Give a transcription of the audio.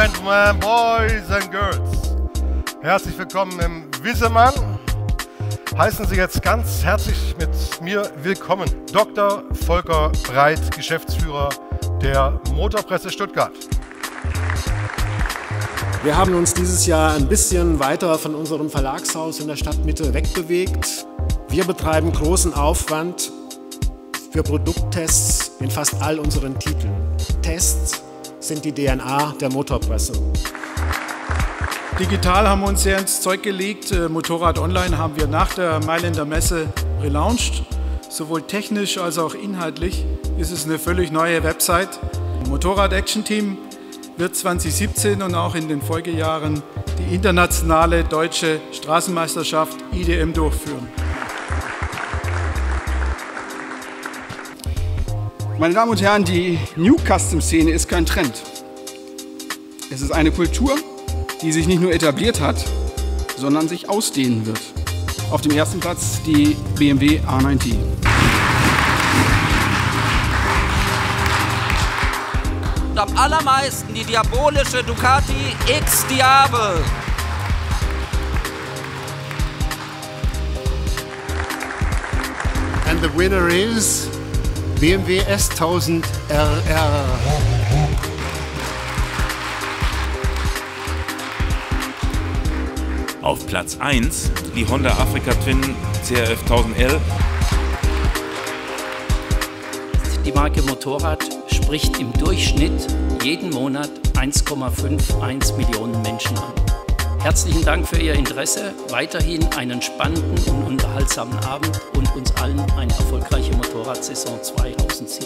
Gentlemen, Boys and Girls, herzlich willkommen im Wissemann. Heißen Sie jetzt ganz herzlich mit mir willkommen Dr. Volker Breit, Geschäftsführer der Motorpresse Stuttgart. Wir haben uns dieses Jahr ein bisschen weiter von unserem Verlagshaus in der Stadtmitte wegbewegt. Wir betreiben großen Aufwand für Produkttests in fast all unseren Titeln. Tests sind die DNA der Motorpresse. Digital haben wir uns sehr ins Zeug gelegt. Äh, Motorrad Online haben wir nach der Mailänder Messe relaunched. Sowohl technisch als auch inhaltlich ist es eine völlig neue Website. Motorrad Action Team wird 2017 und auch in den Folgejahren die internationale deutsche Straßenmeisterschaft IDM durchführen. Meine Damen und Herren, die New Custom Szene ist kein Trend. Es ist eine Kultur, die sich nicht nur etabliert hat, sondern sich ausdehnen wird. Auf dem ersten Platz die BMW A9T. und am allermeisten die diabolische Ducati X Diable. And the winner is BMW S1000 RR. Auf Platz 1 die Honda Africa Twin CRF 1000L. Die Marke Motorrad spricht im Durchschnitt jeden Monat 1,51 Millionen Menschen an. Herzlichen Dank für Ihr Interesse, weiterhin einen spannenden und unterhaltsamen Abend und uns allen eine erfolgreiche Motorradsaison 2017.